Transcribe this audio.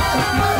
Mother, mother.